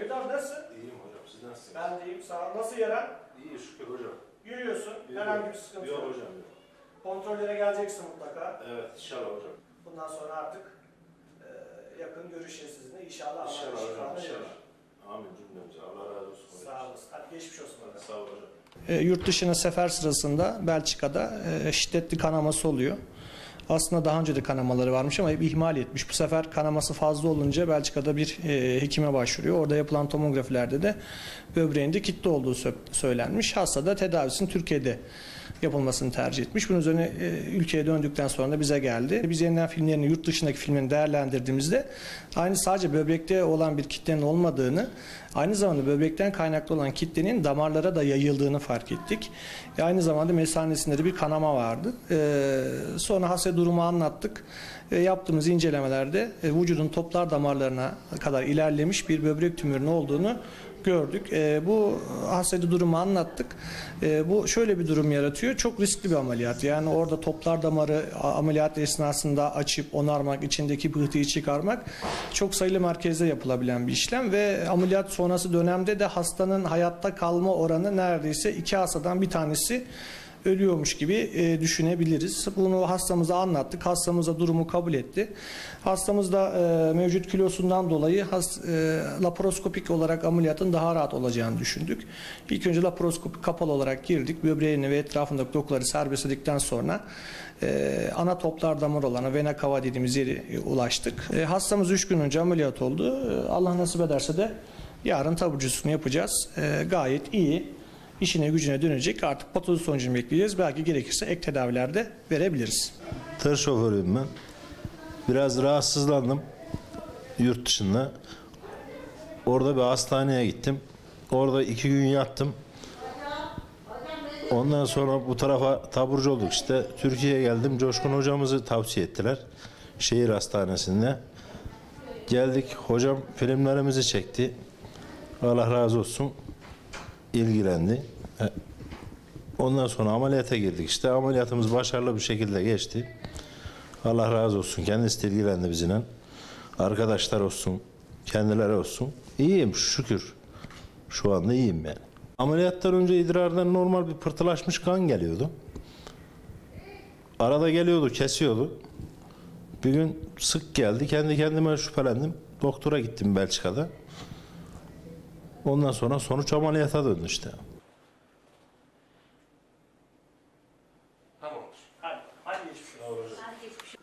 abi nasılsın? İyiyim hocam siz nasılsınız? Ben de iyiyim sağ ol. Nasıl yaran? İyi şükür hocam. Yürüyorsun. İyi. Herhangi bir sıkıntı Yok yok. hocam yok. Kontrollere geleceksin mutlaka. Evet inşallah hocam. Bundan sonra artık e, yakın görüşeceğiz sizinle. İnşallah Allah İnşallah hocam inşallah. Amin cümlemize. Allah razı olsun. hocam. Sağ olasın. Hadi geçmiş olsun. hocam. Sağ ol hocam. E, yurt dışına sefer sırasında Belçika'da e, şiddetli kanaması oluyor. Aslında daha önce de kanamaları varmış ama hep ihmal etmiş. Bu sefer kanaması fazla olunca Belçika'da bir e, hekime başvuruyor. Orada yapılan tomografilerde de böbreğinde kitle olduğu sö- söylenmiş. Hasta da tedavisinin Türkiye'de yapılmasını tercih etmiş. Bunun üzerine e, ülkeye döndükten sonra da bize geldi. Biz yeniden filmlerini, yurt dışındaki filmlerini değerlendirdiğimizde aynı sadece böbrekte olan bir kitlenin olmadığını, aynı zamanda böbrekten kaynaklı olan kitlenin damarlara da yayıldığını fark ettik. E, aynı zamanda mesanesinde de bir kanama vardı. E, sonra hasta durumu anlattık. E, yaptığımız incelemelerde e, vücudun toplar damarlarına kadar ilerlemiş bir böbrek tümörünün olduğunu gördük. E, bu hastayı durumu anlattık. E, bu şöyle bir durum yaratıyor. Çok riskli bir ameliyat. Yani orada toplar damarı ameliyat esnasında açıp onarmak, içindeki pıhtıyı çıkarmak çok sayılı merkezde yapılabilen bir işlem ve ameliyat sonrası dönemde de hastanın hayatta kalma oranı neredeyse iki hastadan bir tanesi ölüyormuş gibi e, düşünebiliriz. Bunu hastamıza anlattık. Hastamıza durumu kabul etti. Hastamız da e, mevcut kilosundan dolayı has, e, laparoskopik olarak ameliyatın daha rahat olacağını düşündük. İlk önce laparoskopik kapalı olarak girdik. Böbreğini ve etrafındaki dokuları serbestledikten sonra e, ana toplar damar olan vena cava dediğimiz yere e, ulaştık. E, hastamız 3 gün önce ameliyat oldu. E, Allah nasip ederse de yarın taburcusunu yapacağız. E, gayet iyi işine gücüne dönecek. Artık patoloji sonucunu bekleyeceğiz. Belki gerekirse ek tedaviler de verebiliriz. Tır şoförüyüm ben. Biraz rahatsızlandım yurt dışında. Orada bir hastaneye gittim. Orada iki gün yattım. Ondan sonra bu tarafa taburcu olduk işte. Türkiye'ye geldim. Coşkun hocamızı tavsiye ettiler. Şehir hastanesinde. Geldik. Hocam filmlerimizi çekti. Allah razı olsun. ilgilendi. Ondan sonra ameliyata girdik işte. Ameliyatımız başarılı bir şekilde geçti. Allah razı olsun. Kendisi ilgilendi bizimle. Arkadaşlar olsun. Kendileri olsun. İyiyim şükür. Şu anda iyiyim yani. Ameliyattan önce idrardan normal bir pırtılaşmış kan geliyordu. Arada geliyordu, kesiyordu. Bir gün sık geldi. Kendi kendime şüphelendim. Doktora gittim Belçika'da. Ondan sonra sonuç ameliyata döndü işte. Tamamdır. Hadi. Hadi geçmiş olsun. Ben geçmiş